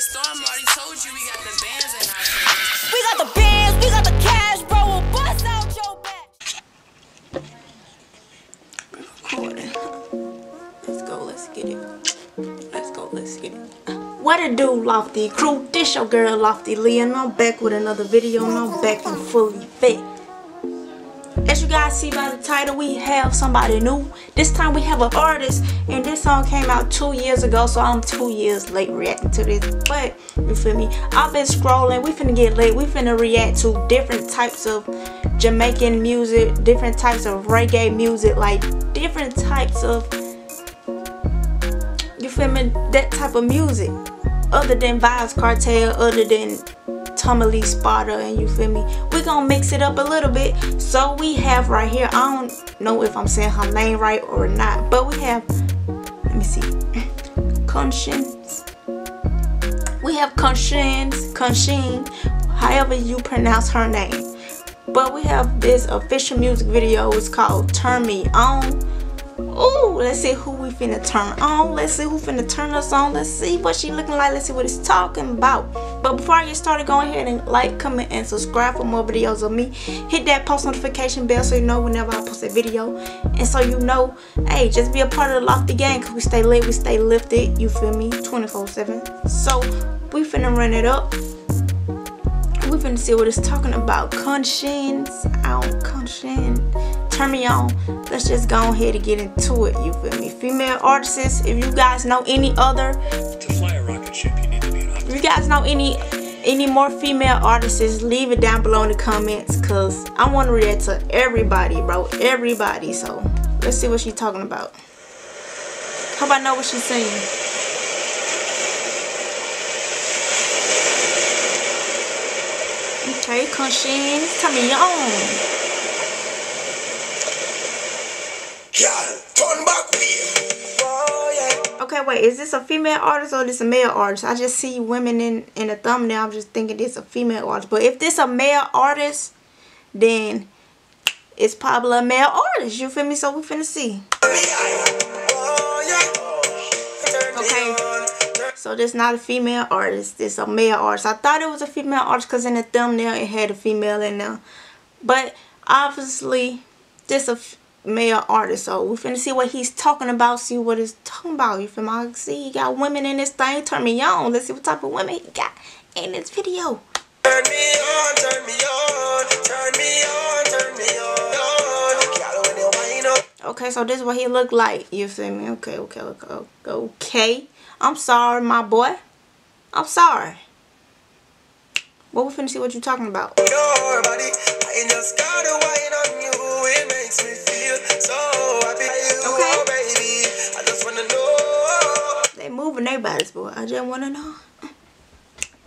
Storm already told you we got the bands in our pants. We got the bands, we got the cash, bro. We'll bust out your back. recording. Let's go, let's get it. Let's go, let's get it. What it do, Lofty crew? This your girl, Lofty Lee, and I'm back with another video, and I'm back and fully fit. As you guys see by the title, we have somebody new. This time we have an artist, and this song came out two years ago, so I'm two years late reacting to this. But, you feel me? I've been scrolling, we finna get late, we finna react to different types of Jamaican music, different types of reggae music, like different types of you feel me? That type of music. Other than Vybz Kartel, other than Lee Sparta, and you feel me? we gonna mix it up a little bit. So we have right here, I don't know if I'm saying her name right or not, but we have, let me see, Konshens. We have Konshens, Konshens, however you pronounce her name. But we have this official music video. It's called Turn Me On. Ooh, let's see who we finna turn on. Let's see who finna turn us on. Let's see what she looking like. Let's see what it's talking about. But before I get started, go ahead and like, comment, and subscribe for more videos of me. Hit that post notification bell so you know whenever I post a video. And so you know, hey, just be a part of the Lofty gang because we stay lit, we stay lifted. You feel me? 24-7. So, we finna run it up we finna see what it's talking about. Konshens, out, Konshens. Turn me on. Let's just go ahead and get into it. You feel me? Female artists, if you guys know any other, To fly a rocket ship, you need to be an if you guys know any any more female artists, leave it down below in the comments, cause I want to react to everybody, bro, everybody. So let's see what she's talking about. Hope I know what she's saying. Okay, Konshens, turn me on turn back way. Oh, yeah. Okay, wait, is this a female artist or is this a male artist? I just see women in, in the thumbnail. I'm just thinking this a female artist. But if this a male artist, then it's probably a male artist. You feel me? So we finna see. Okay. So this not a female artist. This a male artist. I thought it was a female artist because in the thumbnail it had a female in there. But obviously this a male artist. So we finna see what he's talking about. See what he's talking about. You feel me? See he got women in this thing. Turn me on. Let's see what type of women he got in this video. Turn me on, turn me on, turn me on, turn me on. Girl, when you wind up, Okay, so this is what he look like. You feel me? Okay, okay, okay. okay. I'm sorry, my boy. I'm sorry. But we finna see what you're talking about. your body, I just gotta wine on you. It makes me feel so happy. You, Okay. oh, baby, I just wanna know. They moving their bodies, boy. I just wanna know.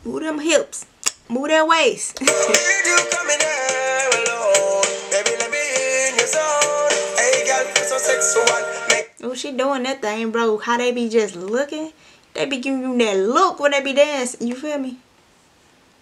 Move them hips. Move their waist. Did you come in here alone? Baby, let me in your zone. Hey, girl, you're so sexual. Make oh, she doing that thing, bro. How they be just looking. They be giving you that look when they be dancing. You feel me?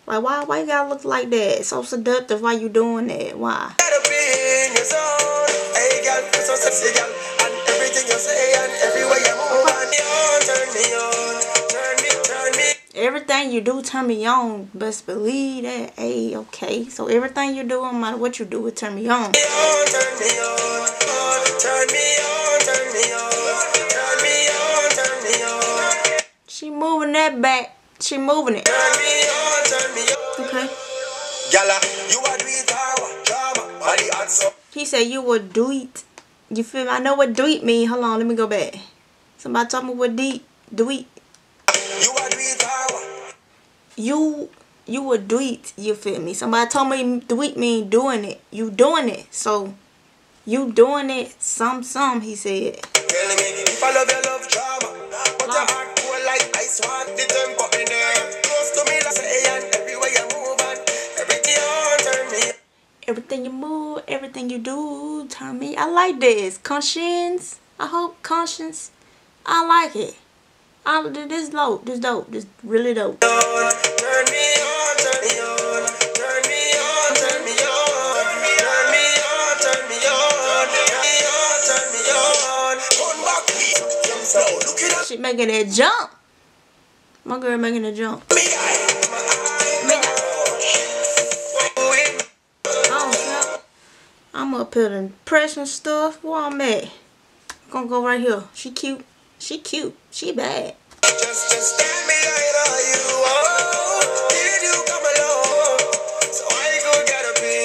Like, why, why you gotta look like that? So seductive. Why you doing that? Why? gotta be in your zone. Hey, girl, you're so sexy, girl. And everything you say and everywhere you move. Turn me on, turn me on. Turn me, turn me Everything you do turn me on. Best believe that. Hey, okay. So everything you do, no matter what you do, it turn me on. on, turn me on. on, Turn me on, turn me on. Turn me on, turn me on. She moving that back. She moving it. Okay. Gala, you a do it or what? Drama, body. He said you would do it. You feel me? I know what do it mean. Hold on, let me go back. Somebody told me what do do it. You a do it? You you would do it. You feel me? Somebody told me do it mean doing it. You doing it. So you doing it. Some some. He said. Tell Everything you move, everything you do, turn me. I like this. Konshens. I hope Konshens. I like it. I, this dope. This dope. This really dope. Turn me on, turn me on. Turn me on, turn me on. Turn me on, turn me on. Turn me on, turn me on. Come back, please. Look at that. She making that jump. My girl making a jump. Up here and pressing stuff. Where I'm at? I'm Gonna go right here. She cute. She cute. She bad. Just, just you oh, Did you come along? So I go gotta be.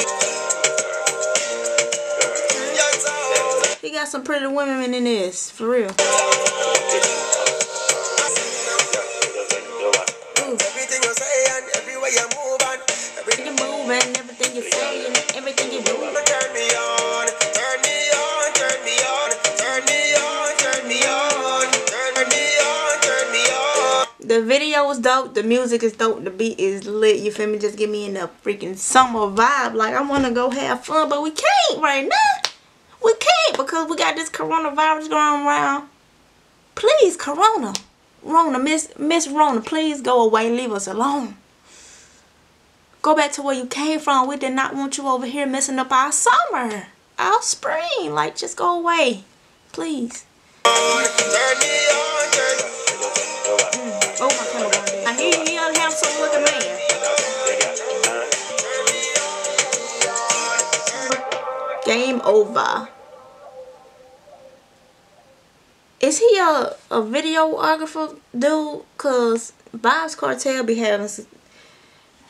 Yes. He got some pretty women in this. For real. The video is dope. The music is dope. The beat is lit. You feel me? Just get me in the freaking summer vibe. Like I want to go have fun, but we can't right now. We can't because we got this coronavirus going around. Please, Corona, Rona, Miss Miss Rona, please go away. Leave us alone. Go back to where you came from. We did not want you over here messing up our summer, our spring. Like just go away, please. Game over. Is he a, a videographer dude? Cause Vybz Kartel be having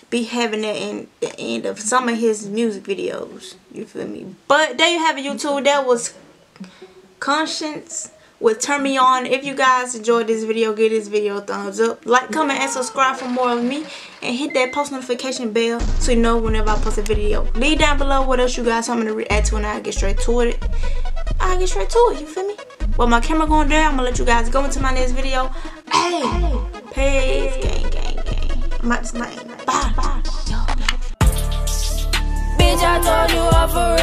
be having that in the end of some of his music videos. You feel me? But there you have it, YouTube. That was Konshens with Turn Me On. If you guys enjoyed this video, give this video a thumbs up. Like, comment, and subscribe for more of me. And hit that post notification bell so you know whenever I post a video. Leave down below what else you guys want me to react to and I'll get straight to it. I'll get straight to it, you feel me? Well, my camera going there. I'm going to let you guys go into my next video. Hey, peace, gang, gang, gang. Bye, bye. Yo. Bitch, I told you